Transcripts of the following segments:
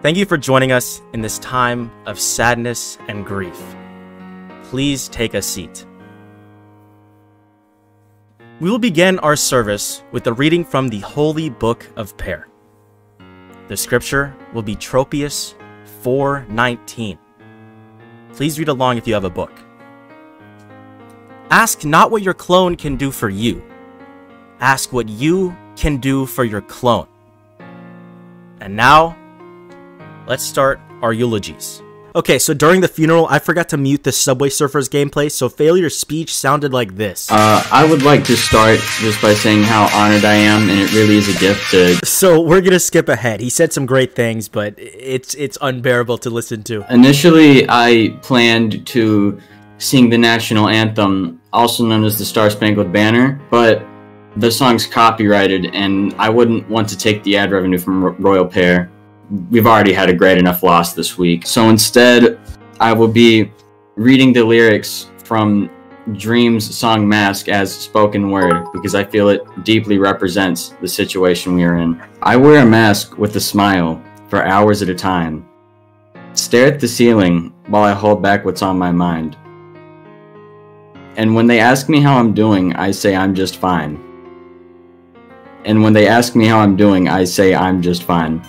Thank you for joining us in this time of sadness and grief. Please take a seat. We will begin our service with a reading from the Holy Book of Pear. The scripture will be Tropius 4:19. Please read along if you have a book. Ask not what your clone can do for you. Ask what you can do for your clone. And now, let's start our eulogies. Okay, so during the funeral, I forgot to mute the Subway Surfers gameplay, so Failure speech sounded like this. Uh, I would like to start just by saying how honored I am, and it really is a gift to. So we're gonna skip ahead. He said some great things, but it's it's unbearable to listen to. Initially, I planned to sing the national anthem, also known as the Star Spangled Banner, but the song's copyrighted, and I wouldn't want to take the ad revenue from Royal Pear. We've already had a great enough loss this week. So instead, I will be reading the lyrics from Dream's song Mask as spoken word because I feel it deeply represents the situation we are in. I wear a mask with a smile for hours at a time. Stare at the ceiling while I hold back what's on my mind. And when they ask me how I'm doing, I say I'm just fine. And when they ask me how I'm doing, I say I'm just fine.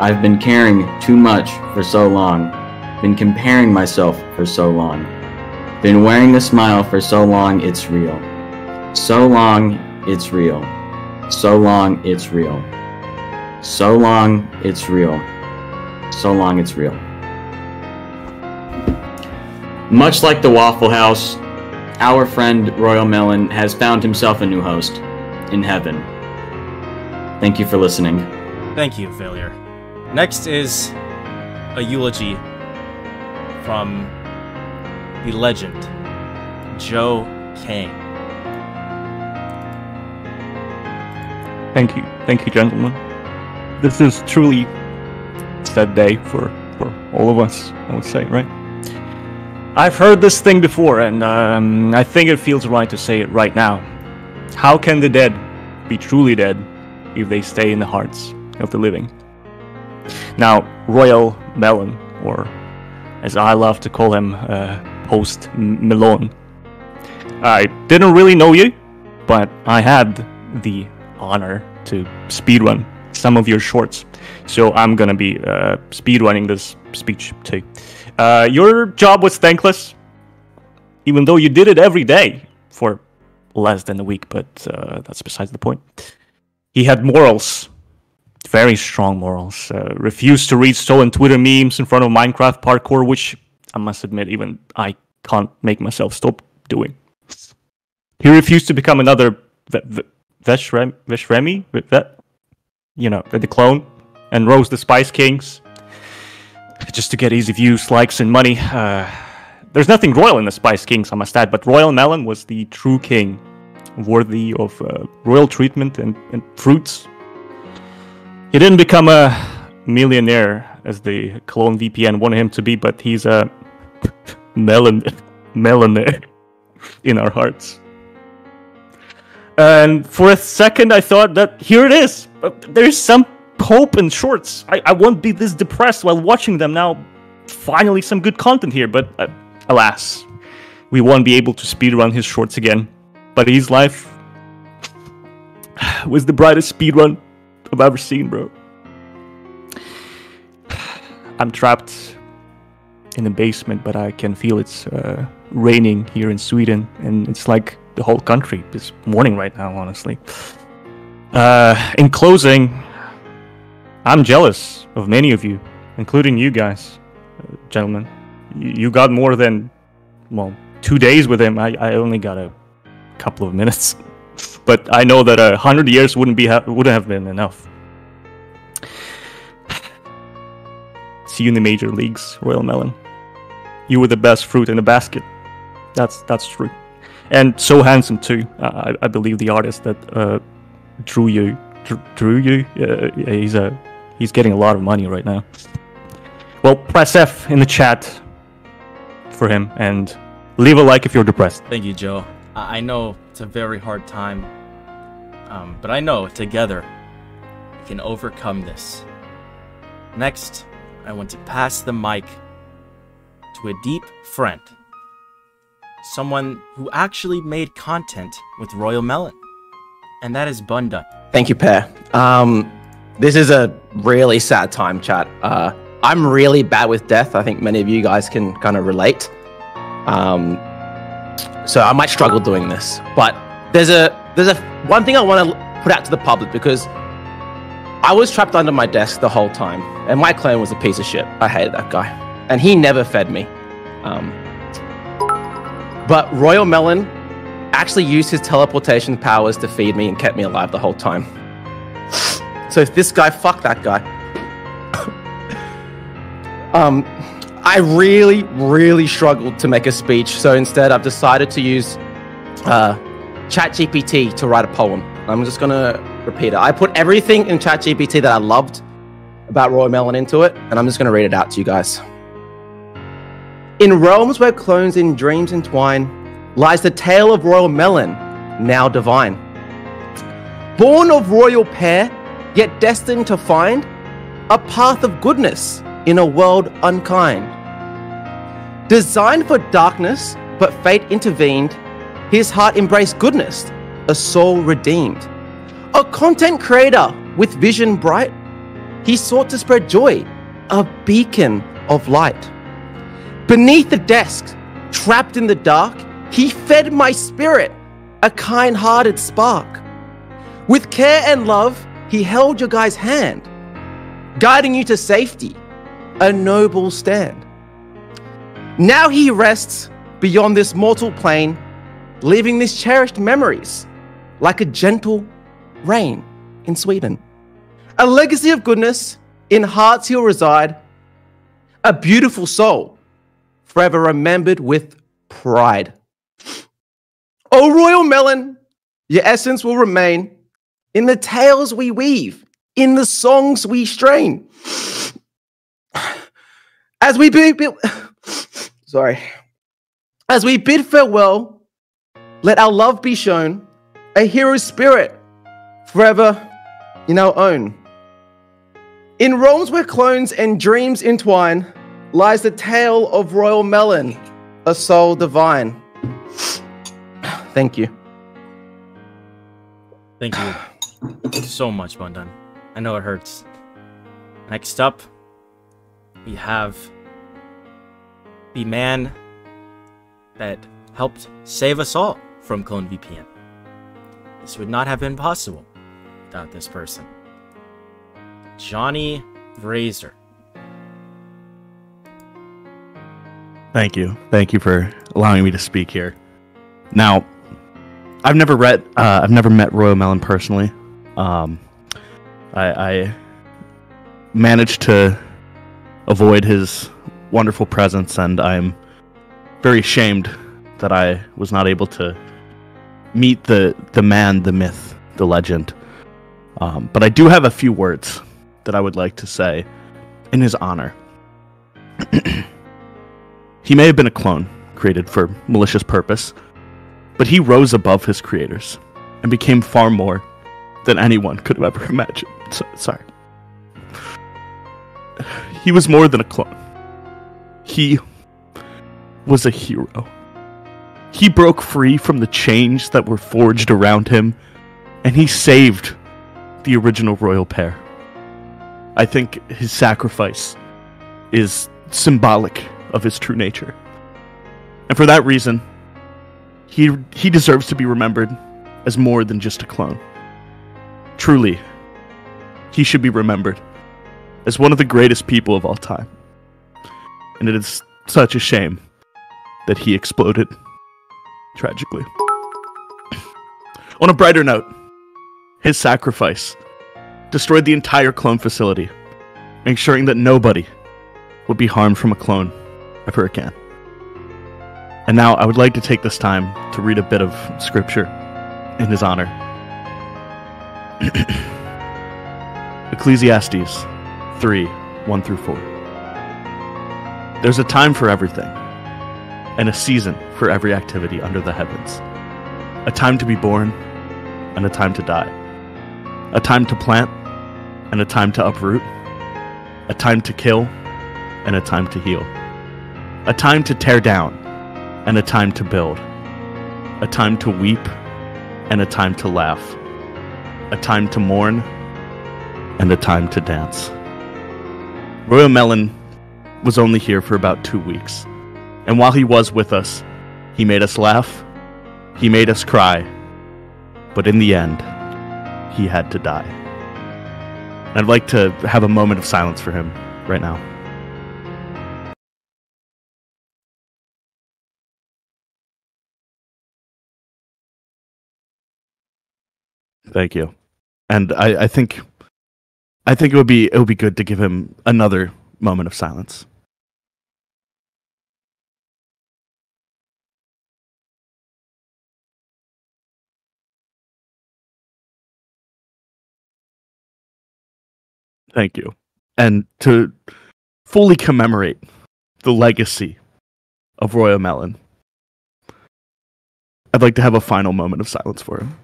I've been caring too much for so long, been comparing myself for so long, been wearing a smile for so long it's real. So long it's real. So long it's real. So long it's real. So long it's real. Much like the Waffle House, our friend Royal Melon has found himself a new host in heaven. Thank you for listening. Thank you, Failure. Next is a eulogy from the legend, Joe Kane. Thank you. Thank you, gentlemen. This is truly sad day for, for all of us, I would say, right? I've heard this thing before, and um, I think it feels right to say it right now. How can the dead be truly dead if they stay in the hearts of the living? Now, Royal Melon, or as I love to call him, uh, Post Melon. I didn't really know you, but I had the honor to speedrun some of your shorts. So I'm gonna be uh, speedrunning this speech too. Uh, your job was thankless, even though you did it every day for less than a week, but uh, that's besides the point. He had morals, very strong morals. Uh, refused to read stolen Twitter memes in front of Minecraft parkour, which I must admit, even I can't make myself stop doing. He refused to become another Veshrem, Veshremi, that, you know, the clone, and rose the Spice Kings just to get easy views, likes, and money. Uh, there's nothing royal in the Spice Kings, I must add, but Royal Melon was the true king, worthy of uh, royal treatment and, and fruits. He didn't become a millionaire as the clone VPN wanted him to be, but he's a melon, melonaire in our hearts. And for a second, I thought that here it is. There's some hope in shorts. I, I won't be this depressed while watching them now. Finally, some good content here, but uh, alas, we won't be able to speedrun his shorts again. But his life was the brightest speedrun I've ever seen, bro. I'm trapped in the basement, but I can feel it's uh, raining here in Sweden, and it's like the whole country is mourning right now, honestly. Uh, in closing, I'm jealous of many of you, including you guys, uh, gentlemen. You got more than, well, two days with him. I, I only got a couple of minutes, but I know that a hundred years wouldn't be ha- wouldn't have been enough. See you in the major leagues, Royal Melon. You were the best fruit in the basket. That's that's true, and so handsome too. I, I believe the artist that uh, drew you drew you. Uh, he's a he's getting a lot of money right now. Well, press F in the chat for him and leave a like if you're depressed. Thank you, Joe. I know it's a very hard time, um, but I know together we can overcome this. Next, I want to pass the mic to a deep friend. Someone who actually made content with Royal Melon. And that is Bunda. Thank you, Pear. Um, this is a really sad time, chat. Uh, I'm really bad with death. I think many of you guys can kind of relate. Um, so I might struggle doing this, but there's a there's a one thing I want to put out to the public because I was trapped under my desk the whole time, and my clone was a piece of shit. I hated that guy, and he never fed me. Um, but Royal Melon actually used his teleportation powers to feed me and kept me alive the whole time. So if this guy, fuck that guy. um, I really, really struggled to make a speech, so instead I've decided to use uh, ChatGPT to write a poem. I'm just gonna repeat it. I put everything in ChatGPT that I loved about Royal Melon into it, and I'm just gonna read it out to you guys. In realms where clones in dreams entwine, lies the tale of Royal Melon, now divine. Born of Royal Pear, yet destined to find a path of goodness in a world unkind. Designed for darkness, but fate intervened, his heart embraced goodness, a soul redeemed. A content creator with vision bright, he sought to spread joy, a beacon of light. Beneath the desk, trapped in the dark, he fed my spirit, a kind hearted spark. With care and love, he held your guy's hand, guiding you to safety, a noble stand. Now he rests beyond this mortal plane, leaving these cherished memories like a gentle rain in Sweden. A legacy of goodness in hearts he'll reside, a beautiful soul forever remembered with pride. O royal melon, your essence will remain in the tales we weave, in the songs we strain. As we bid, bid sorry, as we bid farewell, let our love be shown, a hero's spirit forever in our own. In realms where clones and dreams entwine, lies the tale of Royal Melon, a soul divine. Thank you. Thank you so much, Bundun. I know it hurts. Next up, we have the man that helped save us all from Clone VPN. This would not have been possible without this person. Johnny Razor. Thank you. Thank you for allowing me to speak here. Now, I've never read, uh, I've never met Royal Melon personally. Um, I, I managed to avoid his wonderful presence, and I'm very ashamed that I was not able to meet the the man, the myth, the legend. Um, but I do have a few words that I would like to say in his honor. he may have been a clone created for malicious purpose, but he rose above his creators and became far more than anyone could have ever imagined. So, sorry. He was more than a clone. He was a hero. He broke free from the chains that were forged around him, and he saved the original Royal Pear. I think his sacrifice is symbolic of his true nature. And for that reason, he he deserves to be remembered as more than just a clone. Truly, he should be remembered as one of the greatest people of all time. And it is such a shame that he exploded tragically. On a brighter note, his sacrifice destroyed the entire clone facility, ensuring that nobody would be harmed from a clone ever again. And now I would like to take this time to read a bit of scripture in his honor. Ecclesiastes 3 1 through 4. There's a time for everything, and a season for every activity under the heavens. A time to be born, and a time to die. A time to plant, and a time to uproot, a time to kill, and a time to heal, a time to tear down, and a time to build, a time to weep, and a time to laugh, a time to mourn, and a time to dance. Royal Melon was only here for about two weeks, and while he was with us, he made us laugh, he made us cry, but in the end, he had to die. I'd like to have a moment of silence for him right now. Thank you. And I, I think I think it would be it would be good to give him another moment of silence. Thank you. And to fully commemorate the legacy of Royal Melon, I'd like to have a final moment of silence for him.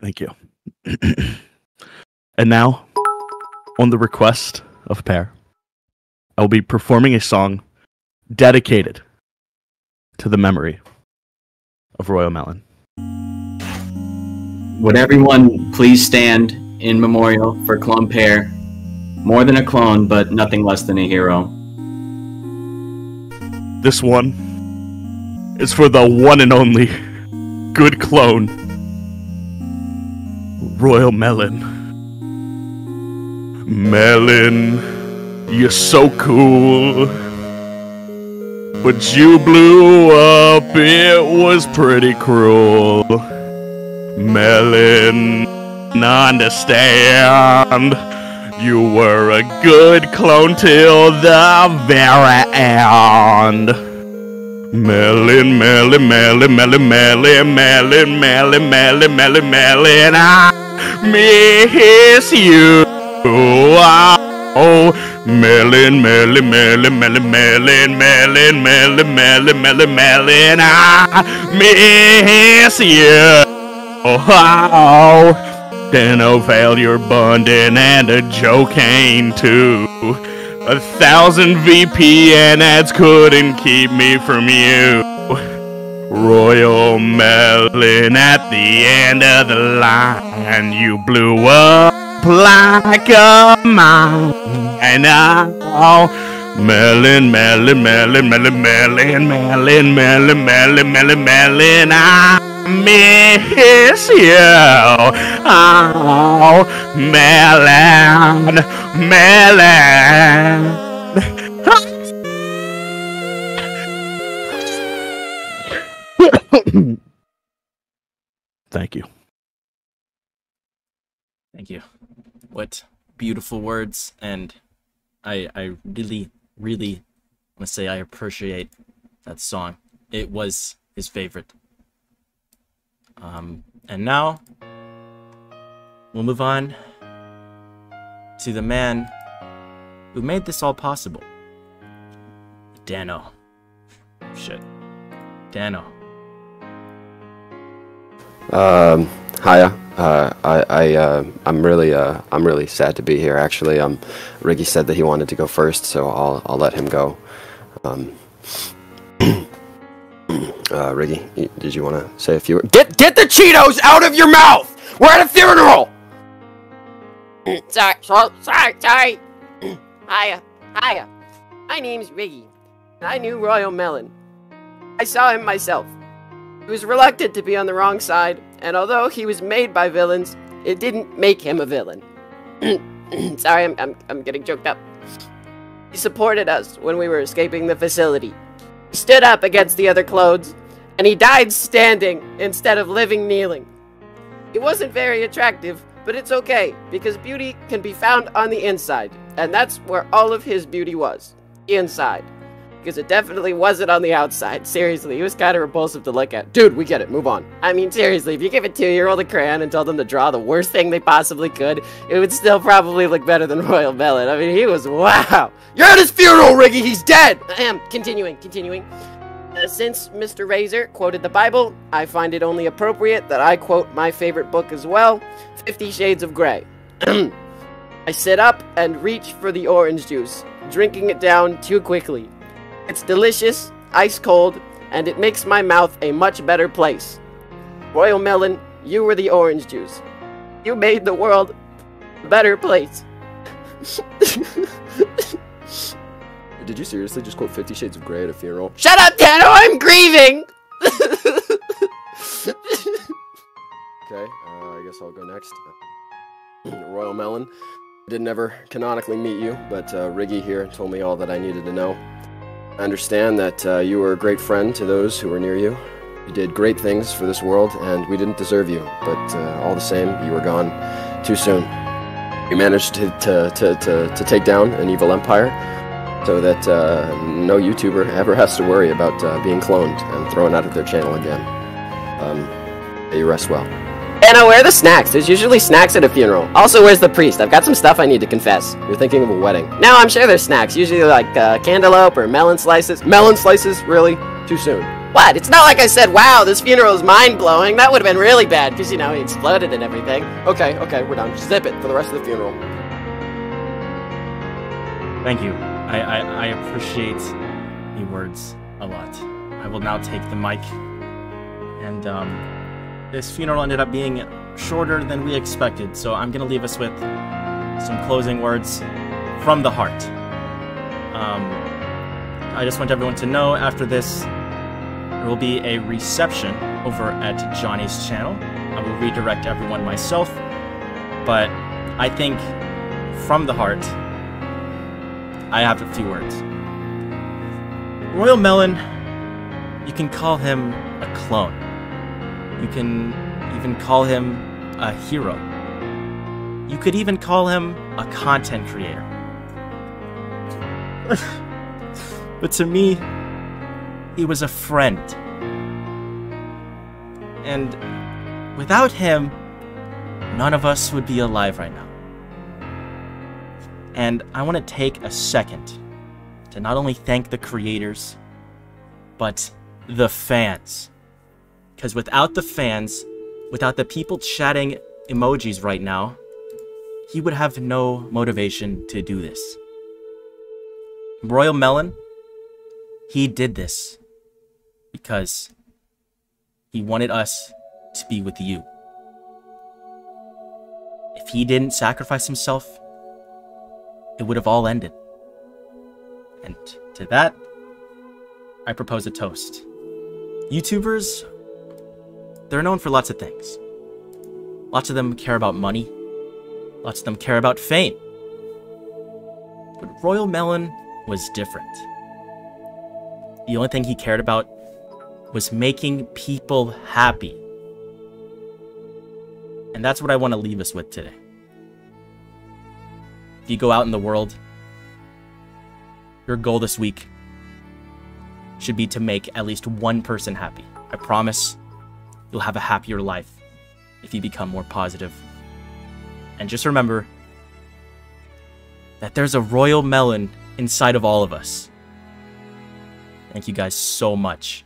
Thank you. and now, on the request of Pear, I will be performing a song dedicated to the memory of Royal Melon. Would everyone please stand in memorial for Clone Pear? More than a clone, but nothing less than a hero. This one is for the one and only good clone, Royal Melon. Melon, you're so cool. But you blew up, it was pretty cruel. Melon, understand. You were a good clone till the very end. Melon, melon, melon, melon, melon, melon, melon, melon, melon, melon, I miss you. Oh, melon, melon, melon, melon, melon, melon, melon, melon, melon, melon, I miss you. Oh, Dano failure bundin and a Joe Kane too. A thousand VPN ads couldn't keep me from you. Royal Melon at the end of the line, you blew up like a mine. And now, melon, melon, melon, melon, melon, melon, melon, melon, melon, melon, I miss you. Oh, melon, melon. Thank you. Thank you. What beautiful words, and I I really really want to say I appreciate that song. It was his favorite. Um, and now we'll move on to the man who made this all possible. Dano. Shit. Dano. Um, hiya. Uh, I, I, uh, I'm really, uh, I'm really sad to be here. Actually, um, Riggy said that he wanted to go first, so I'll, I'll let him go. Um, uh, Riggy, did you want to say a few? Get, get the Cheetos out of your mouth. We're at a funeral. sorry, so, sorry, sorry. Hiya, hiya. My name's Riggy, and I knew Royal Melon. I saw him myself. He was reluctant to be on the wrong side, and although he was made by villains, it didn't make him a villain. sorry, I'm, I'm, I'm getting choked up. He supported us when we were escaping the facility. He stood up against the other clones, and he died standing instead of living kneeling. He wasn't very attractive, but it's okay, because beauty can be found on the inside, and that's where all of his beauty was inside. Because it definitely wasn't on the outside. Seriously, he was kind of repulsive to look at. Dude, we get it. Move on. I mean, seriously, if you give a two-year-old a crayon and tell them to draw the worst thing they possibly could, it would still probably look better than Royal Melon. I mean, he was wow. You're at his funeral, Riggy. He's dead. I am. Continuing. Continuing. Uh, since Mr. Razor quoted the Bible, I find it only appropriate that I quote my favorite book as well, Fifty Shades of Grey. I sit up and reach for the orange juice, drinking it down too quickly. It's delicious, ice cold, and it makes my mouth a much better place. Royal Melon, you were the orange juice. You made the world a better place. Did you seriously just quote Fifty Shades of Grey at a funeral? Shut up, Dano! I'm grieving! Okay, uh, I guess I'll go next. Royal Melon. I didn't ever canonically meet you, but uh, Riggy here told me all that I needed to know. I understand that uh, you were a great friend to those who were near you. You did great things for this world, and we didn't deserve you, but uh, all the same, you were gone too soon. You managed to, to, to, to, to take down an evil empire so that uh, no YouTuber ever has to worry about uh, being cloned and thrown out of their channel again. Um, you rest well. Dano, where are the snacks? There's usually snacks at a funeral. Also, where's the priest? I've got some stuff I need to confess. You're thinking of a wedding. No, I'm sure there's snacks. Usually like uh, cantaloupe or melon slices. Melon slices? Really? Too soon. What? It's not like I said, wow, this funeral is mind-blowing. That would have been really bad, because, you know, he exploded and everything. Okay, okay, we're done. Zip it for the rest of the funeral. Thank you. I, I, I appreciate the words a lot. I will now take the mic. And um, this funeral ended up being shorter than we expected, so I'm going to leave us with some closing words from the heart. Um, I just want everyone to know after this, there will be a reception over at Johnny's channel. I will redirect everyone myself, but I think from the heart, I have a few words. Royal Melon, you can call him a clone. You can even call him a hero. You could even call him a content creator. but to me, he was a friend. And without him, none of us would be alive right now. And I want to take a second to not only thank the creators, but the fans. Because without the fans, without the people chatting emojis right now, he would have no motivation to do this. Royal Melon, he did this because he wanted us to be with you. If he didn't sacrifice himself, it would have all ended. And to that, I propose a toast. YouTubers, they're known for lots of things. Lots of them care about money. Lots of them care about fame. But Royal Melon was different. The only thing he cared about was making people happy. And that's what I want to leave us with today. If you go out in the world, your goal this week should be to make at least one person happy. I promise you'll have a happier life if you become more positive. And just remember that there's a royal melon inside of all of us. Thank you guys so much